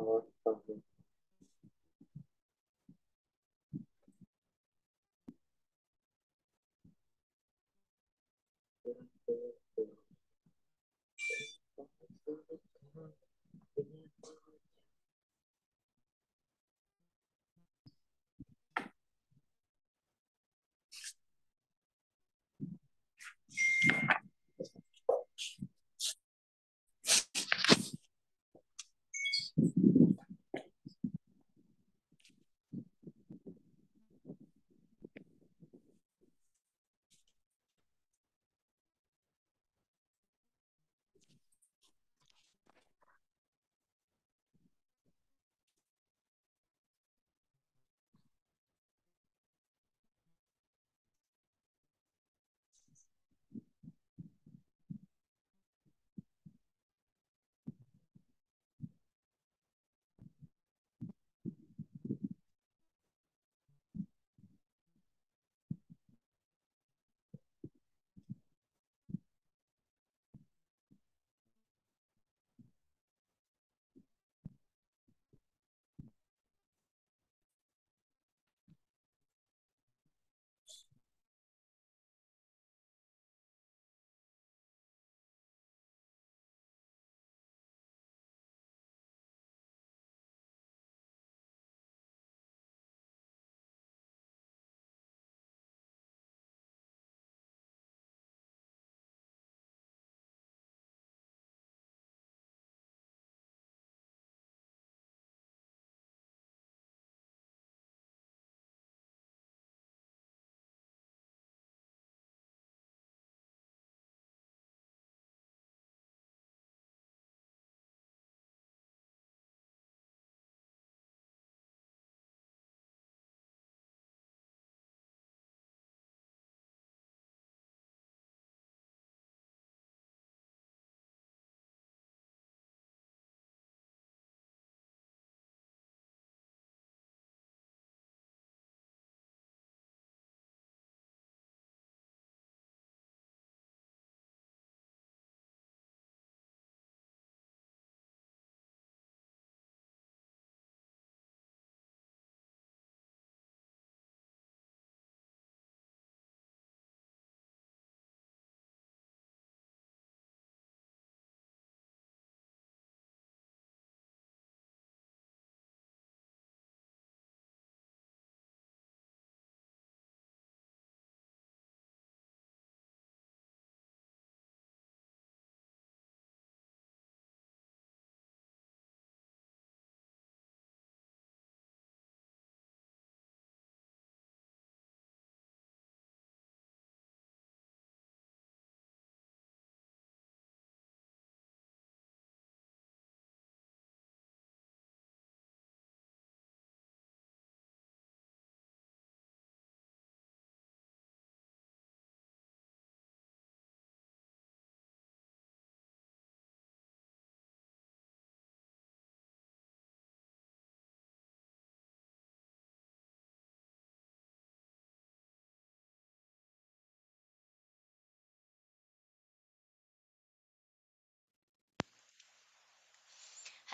Amor,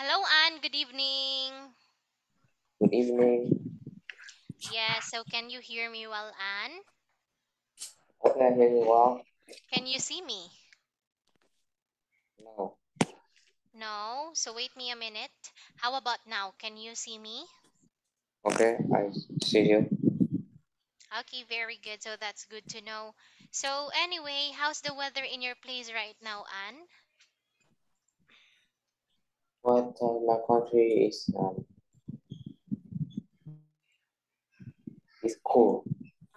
Hello, Anne. Good evening. Good evening. Yes, so can you hear me well, Anne? Okay, I hear you well. Can you see me? No. No? So wait me a minute. How about now? Can you see me? Okay, I see you. Okay, very good. So that's good to know. So anyway, how's the weather in your place right now, Anne? What uh, my country is um is cool.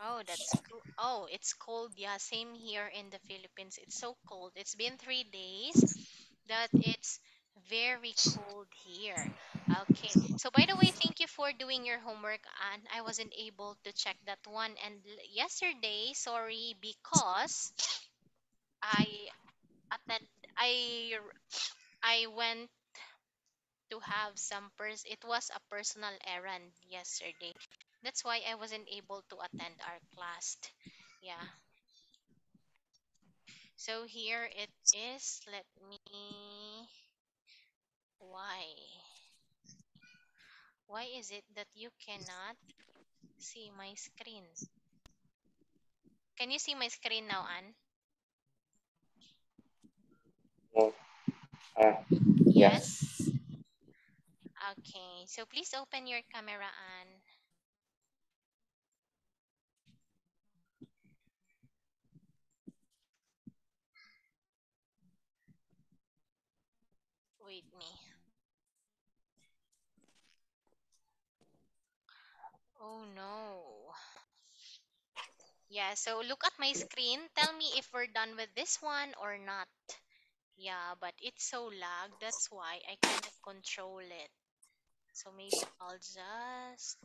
Oh, that's cool. Oh, it's cold. Yeah, same here in the Philippines. It's so cold. It's been three days that it's very cold here. Okay. So by the way, thank you for doing your homework and I wasn't able to check that one and yesterday, sorry because I attend I I went to have some pers it was a personal errand yesterday. That's why I wasn't able to attend our class. Yeah. So here it is. Let me why? Why is it that you cannot see my screen? Can you see my screen now, Anne? No. Uh, Yes. Okay, so please open your camera, Anne. Wait me. Oh no. Yeah, so look at my screen. Tell me if we're done with this one or not. Yeah, but it's so lag. That's why I cannot control it. So maybe I'll just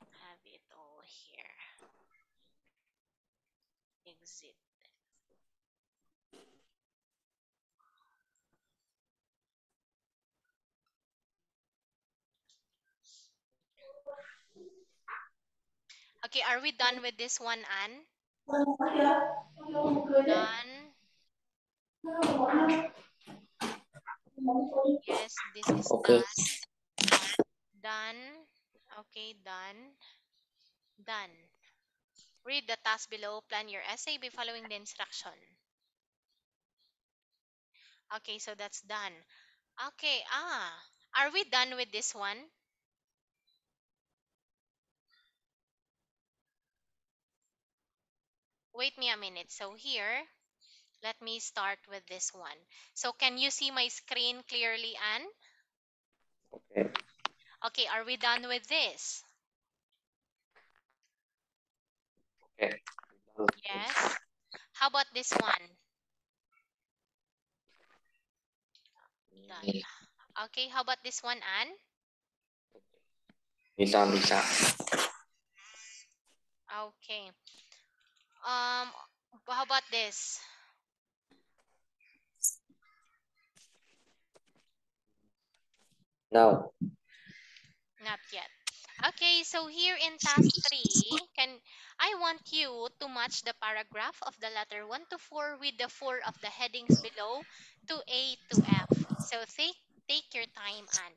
have it all here. Exit. Okay, are we done with this one, Anne? Done. Yes, this is okay. done. Done. Okay, done. Done. Read the task below. Plan your essay by following the instruction. Okay, so that's done. Okay, ah. Are we done with this one? Wait me a minute. So here, let me start with this one. So can you see my screen clearly, Anne? Okay. Okay, are we done with this? Okay. Yes. How about this one? Done. Okay, how about this one, Anne? Bisa, bisa. Okay. Um, how about this? No. Not yet. Okay, so here in task 3, can I want you to match the paragraph of the letter 1 to 4 with the 4 of the headings below to A to F. So take take your time, Anne.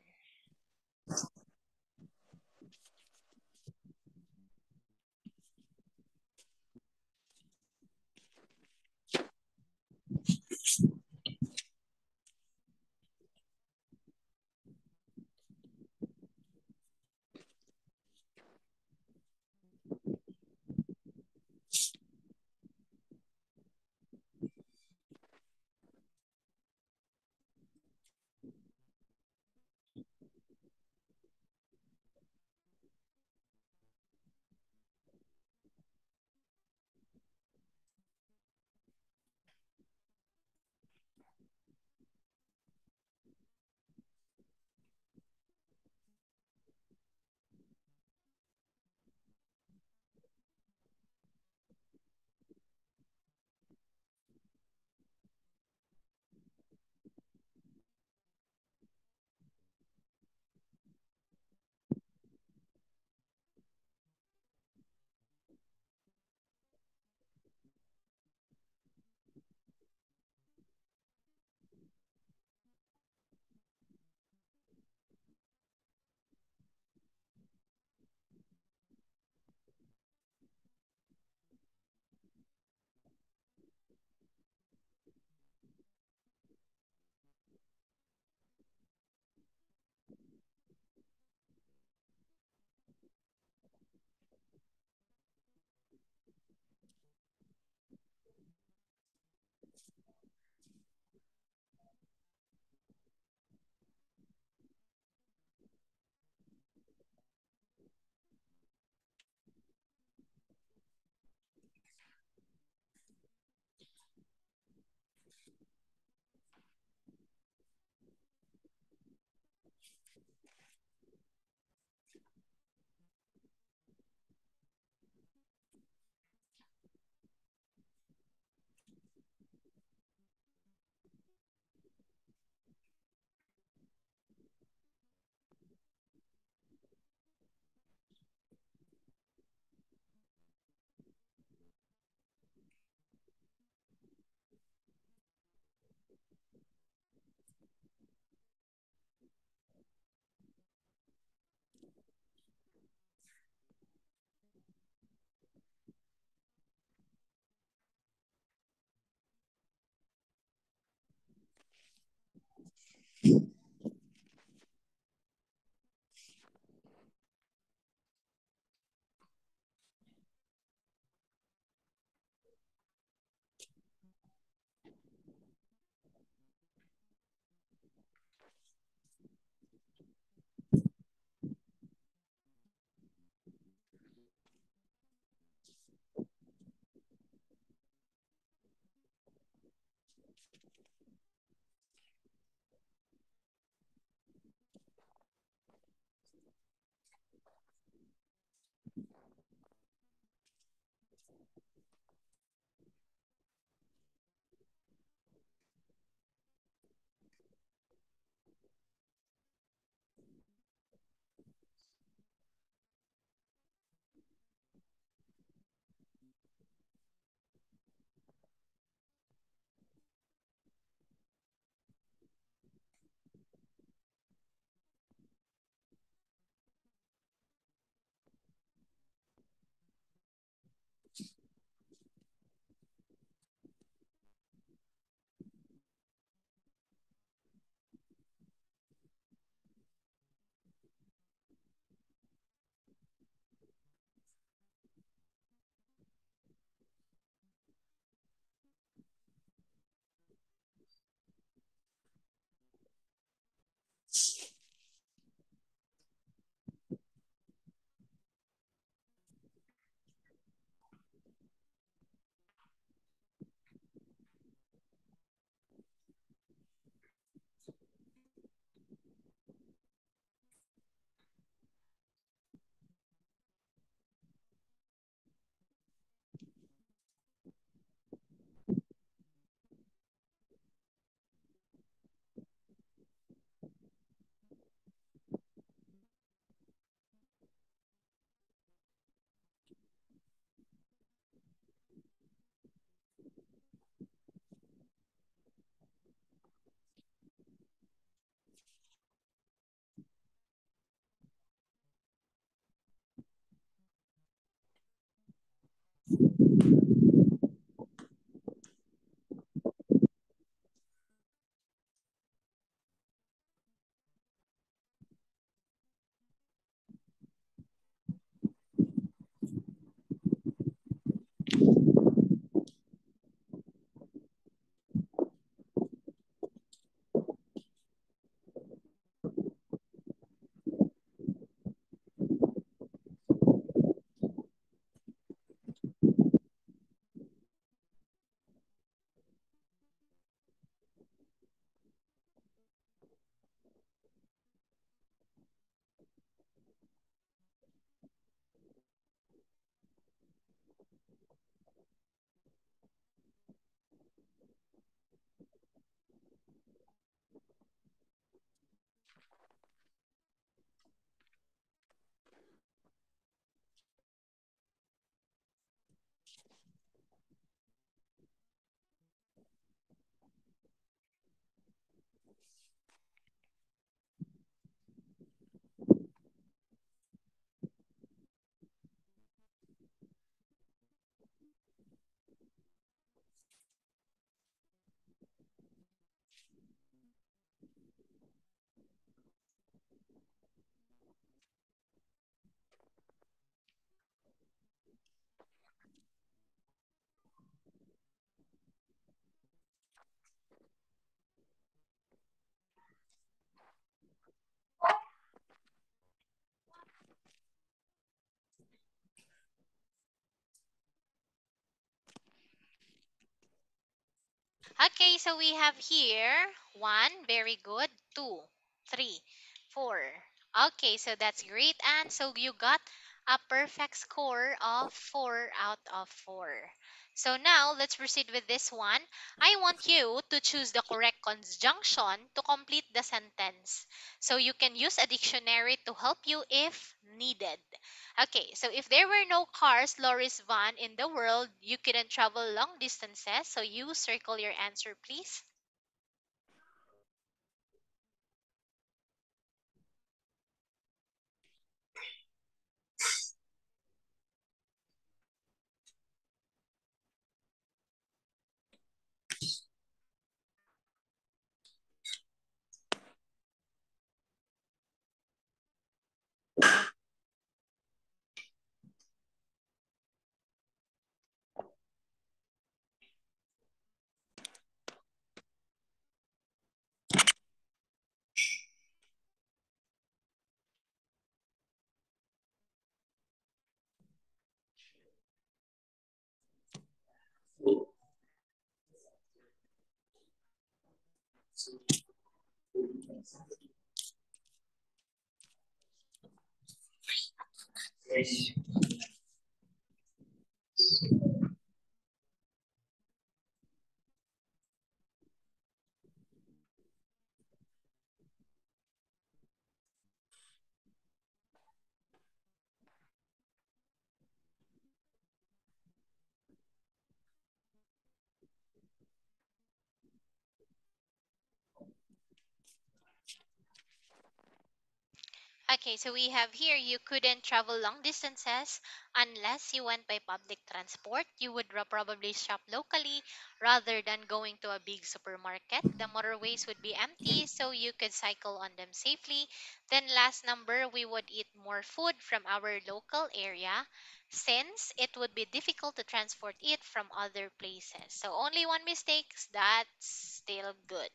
Okay, so we have here one, very good, two, three, four. Okay, so that's great. And so you got a perfect score of four out of four. So now let's proceed with this one. I want you to choose the correct conjunction to complete the sentence. So you can use a dictionary to help you if needed. Okay, so if there were no cars, lorries, van in the world, you couldn't travel long distances. So you circle your answer, please. Thank Okay, so we have here you couldn't travel long distances unless you went by public transport. You would probably shop locally rather than going to a big supermarket. The motorways would be empty, so you could cycle on them safely. Then, last number, we would eat more food from our local area since it would be difficult to transport it from other places. So, only one mistake, that's still good.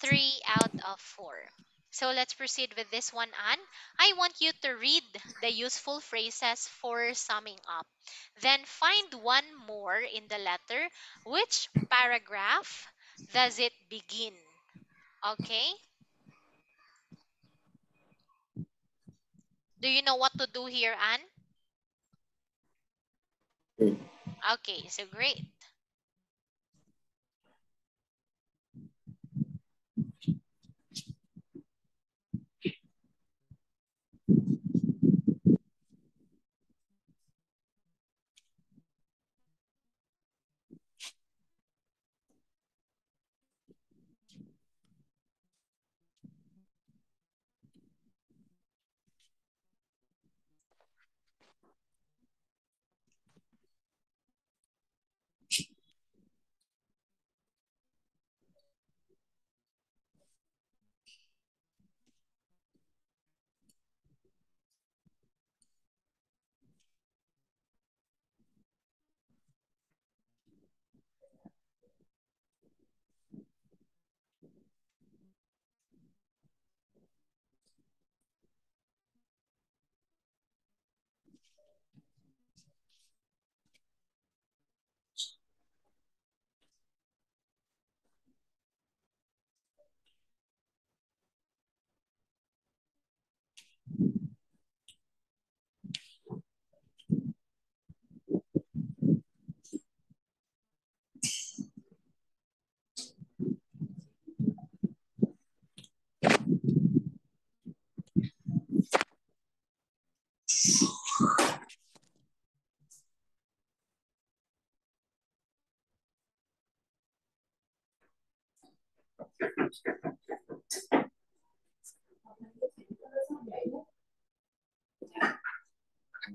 Three out of four. So let's proceed with this one, Anne. I want you to read the useful phrases for summing up. Then find one more in the letter. Which paragraph does it begin? Okay? Do you know what to do here, Anne? Okay, so great.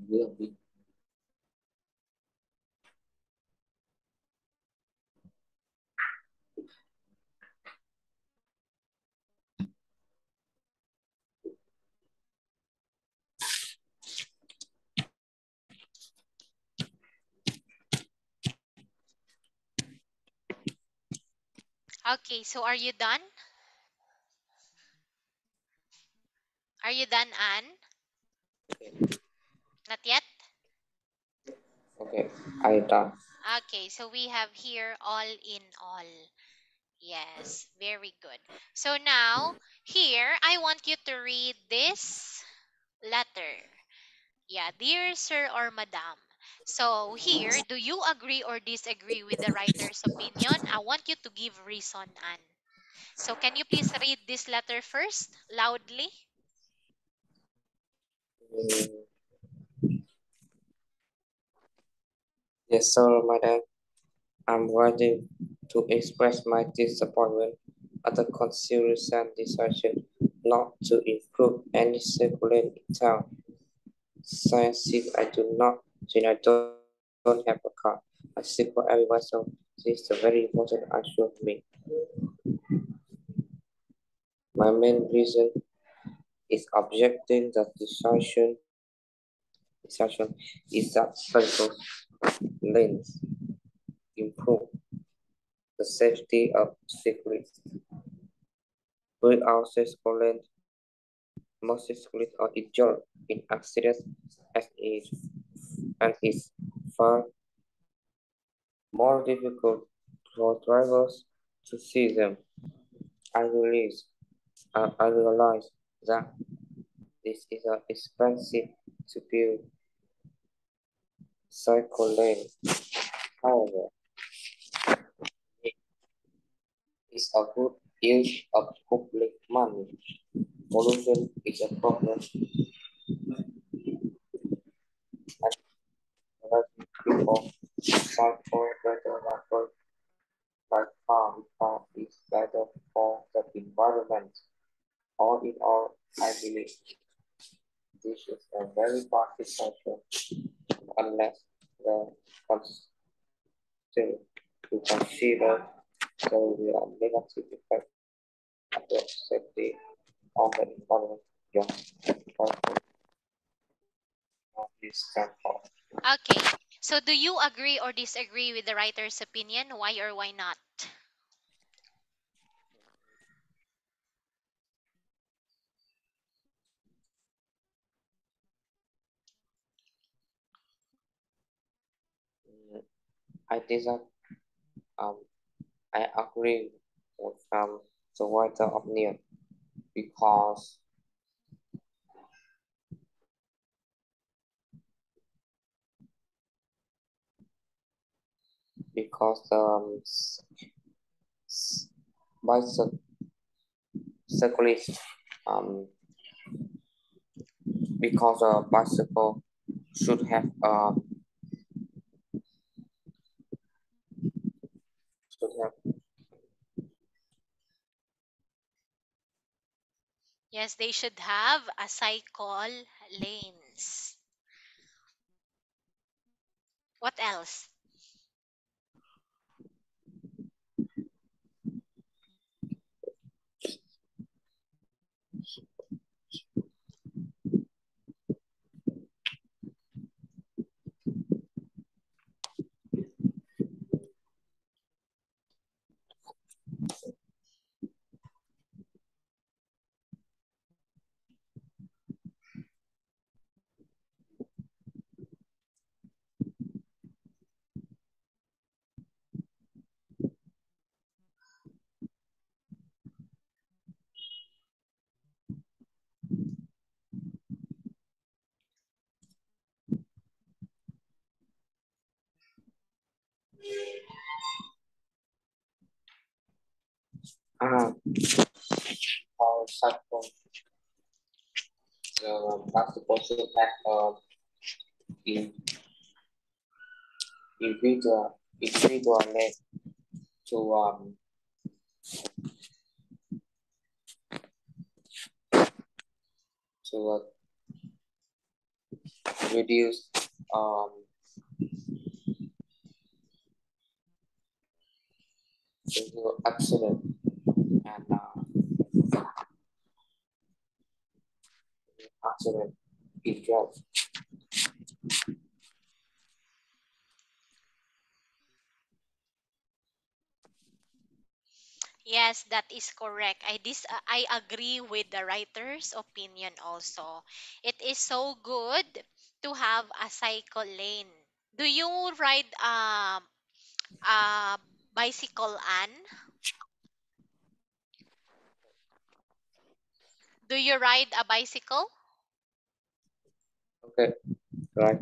Will be Okay, so are you done? Are you done, Anne? Not yet? Okay, I done. Okay, so we have here all in all. Yes, very good. So now, here, I want you to read this letter. Yeah, dear sir or madam. So here, do you agree or disagree with the writer's opinion? I want you to give reason, Anne. So can you please read this letter first, loudly? Yes, sir, madam. I'm writing to express my disappointment at the consideration decision not to include any circulating in town. Since I do not, since I don't, don't have a car, I seek for everyone, so this is a very important issue for me. My main reason is objecting the decision, decision is that cycle lanes improve the safety of cyclists. Without cycle lanes, most cyclists are injured in accidents as it and it's far more difficult for drivers to see them. I realize, I realize that this is an expensive to build cycle lane. However, it is a good use of public money. Pollution is a problem. And people cycle better than far because it's better for the environment. All in all, I believe this is a very bad decision unless the consider to consider the real negative effect of the safety on the environment. Yeah. Okay, so do you agree or disagree with the writer's opinion? Why or why not? I disagree. Um, I agree with um, the writer opinion because because um, s- s- bicycle cyclist um because a bicycle should have um should have Yes, they should have a cycle lanes. What else? Ah, or smartphone. So that's the possible platform in individual individual led to um to uh, reduce um accident and uh, if drugs. Yes, that is correct. I dis I agree with the writer's opinion also. It is so good to have a cycle lane. Do you ride um a bicycle, Anne? Do you ride a bicycle? Okay, right.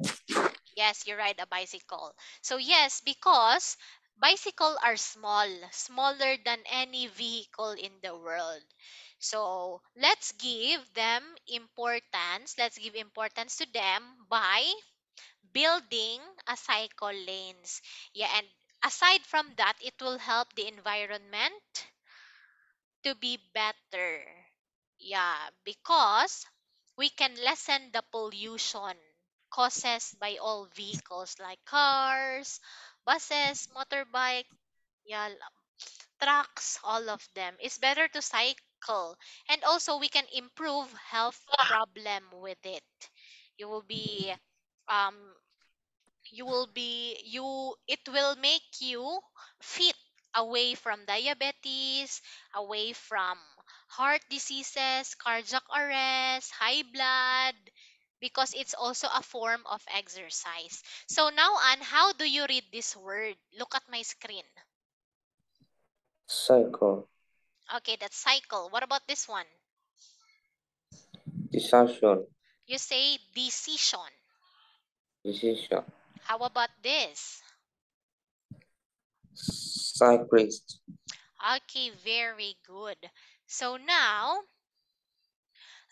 Yes, you ride a bicycle. So yes, because bicycle are small, smaller than any vehicle in the world. So let's give them importance. Let's give importance to them by building a cycle lanes. Yeah, and aside from that, it will help the environment to be better. Yeah, because we can lessen the pollution causes by all vehicles like cars, buses, motorbike, yeah, trucks, all of them. It's better to cycle. And also we can improve health problem with it. You will be um you will be you it will make you fit away from diabetes away from heart diseases cardiac arrest high blood because it's also a form of exercise. So now Anne, how do you read this word? Look at my screen. Cycle, okay that's cycle. What about this one? Decision, you say decision. Decision, how about this? Cyclist, okay very good so now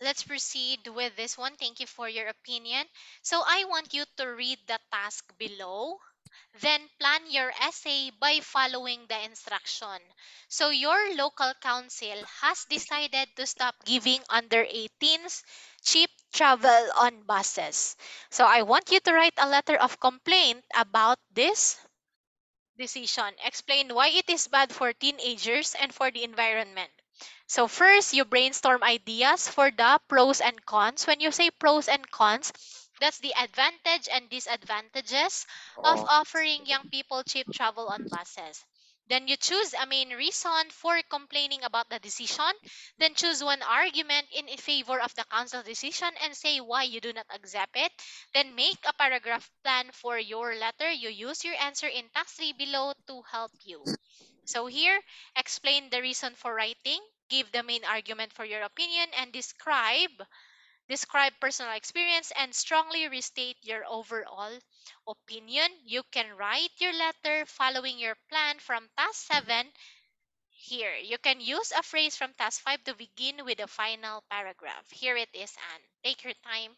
Let's proceed with this one. Thank you for your opinion. So I want you to read the task below. Then plan your essay by following the instruction. So your local council has decided to stop giving under 18s cheap travel on buses. So I want you to write a letter of complaint about this decision. Explain why it is bad for teenagers and for the environment. So first, you brainstorm ideas for the pros and cons. When you say pros and cons, that's the advantage and disadvantages of offering young people cheap travel on buses. Then you choose a main reason for complaining about the decision. Then choose one argument in favor of the council decision and say why you do not accept it. Then make a paragraph plan for your letter. You use your answer in task 3 below to help you. So here, explain the reason for writing, give the main argument for your opinion, and describe describe personal experience and strongly restate your overall opinion. You can write your letter following your plan from task 7 here. You can use a phrase from task 5 to begin with the final paragraph. Here it is, Anne. Take your time.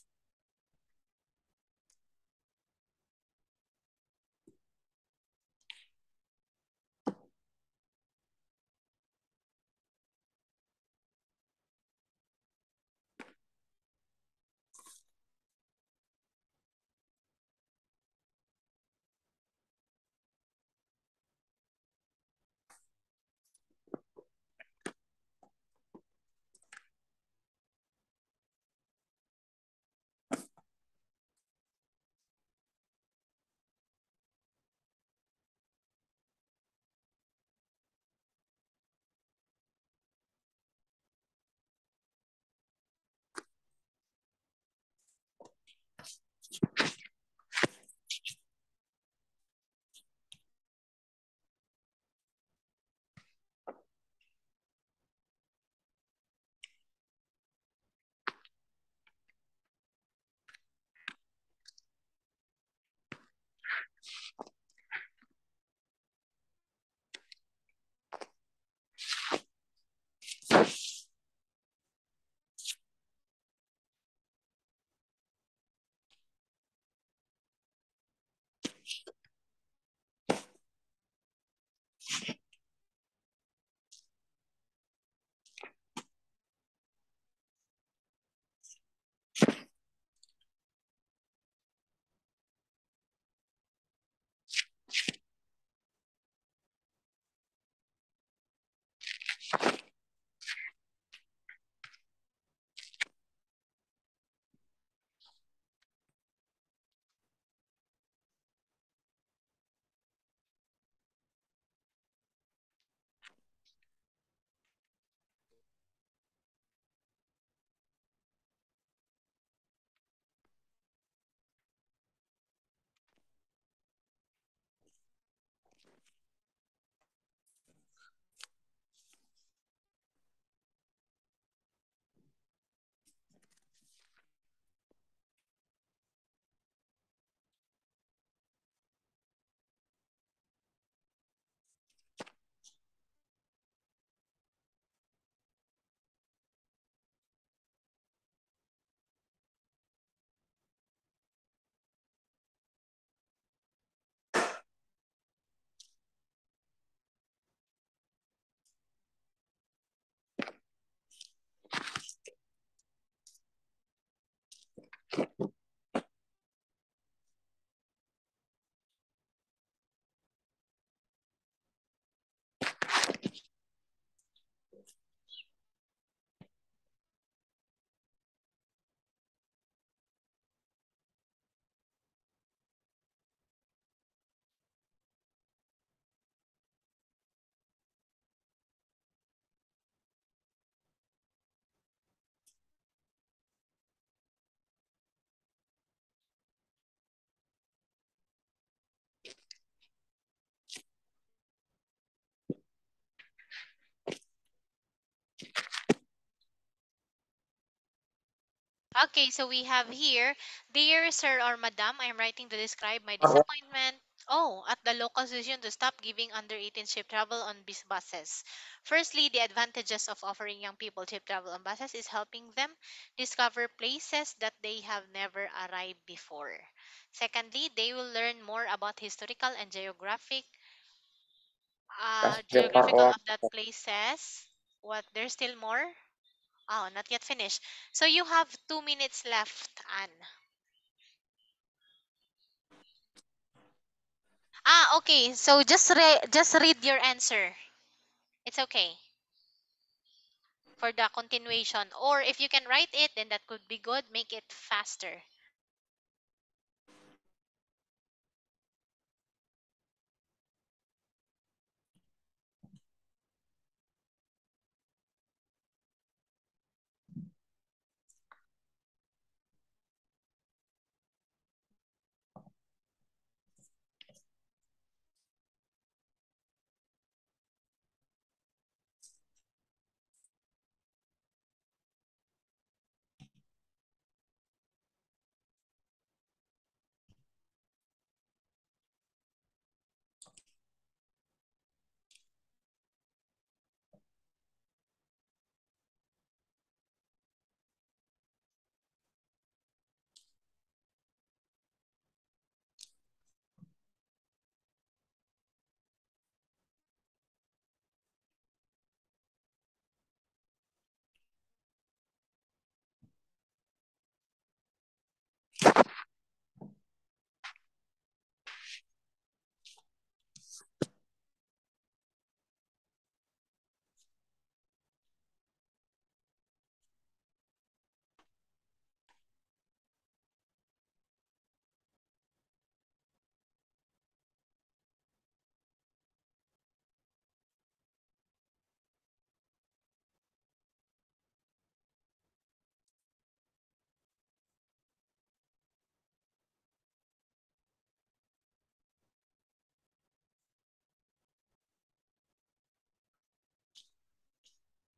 Okay, so we have here, dear sir or madam, I'm writing to describe my disappointment. Oh, at the local decision to stop giving under 18 ship travel on bis buses. Firstly, the advantages of offering young people ship travel on buses is helping them discover places that they have never arrived before. Secondly, they will learn more about historical and geographic uh, That's the part geographical of that places. What? There's still more? Oh, not yet finished. So you have two minutes left, Anne. Ah, okay. So just re- just read your answer. It's okay for the continuation. Or if you can write it, then that could be good. Make it faster.